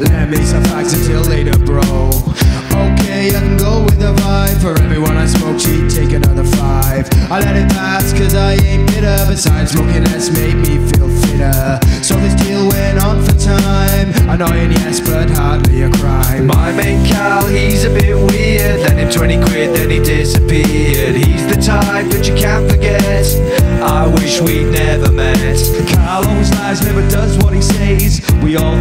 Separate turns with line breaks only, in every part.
Let me some facts until later, bro. Okay, I can go with the vibe. For everyone I smoke, cheat, take another five. I let it pass, cause I ain't bitter. Besides, smoking has made me feel fitter. So this deal went on for time. Annoying, yes, but hardly a crime.
My main Carl, he's a bit weird. Lent him 20 quid, then he disappeared. He's the type that you can't forget. I wish we'd never met.
Carl always lies, never does what he says. We all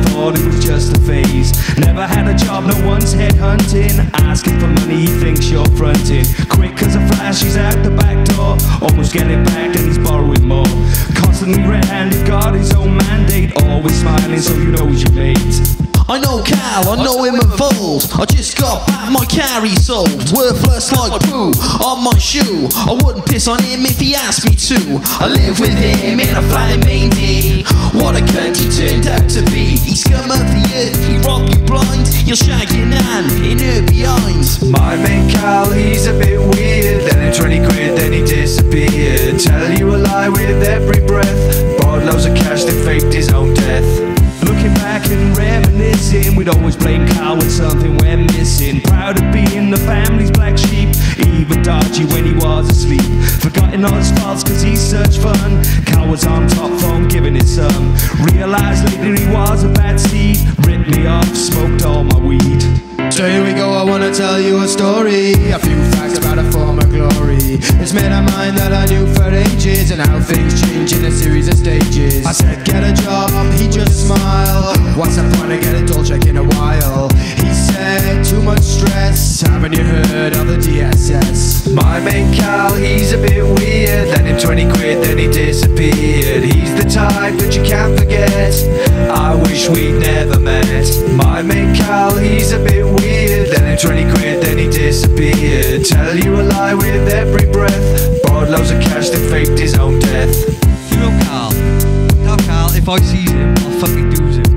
Asking for money, he thinks you're fronting. Quick as a flash, he's out the back door. Almost getting back, and he's borrowing more. Constantly red handed, got his own mandate. Always smiling, so you know he's your mate.
I know Carl, I know him of old. I just got back my car sold. Worthless like poo on my shoe. I wouldn't piss on him if he asked me to. I live with him in a flat in Maindee. What a cunt he turned out to be. He's scum of
My Carl, he's a bit weird. Lent him 20 quid, then he disappeared. Tell you a lie with every breath. Borrowed loads of cash, then faked his own death.
Looking back and reminiscing, we'd always blame Carl when something went missing. Proud of being the family's black sheep, even dodgy when he was asleep. Forgotten all his faults cause he's such fun. Carl was on top phone giving it some. Realized later he was a bad seed. Ripped me off, smoked all my weed.
So here we go, I wanna tell you a story. A few facts about a former glory. This man of mine that I knew for ages, and how things change in a series of stages. I said, get a job, he just smiled. What's the point of getting dull check in a while? He said, too much stress. Haven't you heard of the DSS?
My main Carl, he's a bit weird. Lent him 20 quid, then he disappeared. He's the type that you he disappeared. Tell you a lie with every breath. Borrowed loads of cash, then faked his own death.
You know Carl. Tell Carl if I see him, I'll fucking do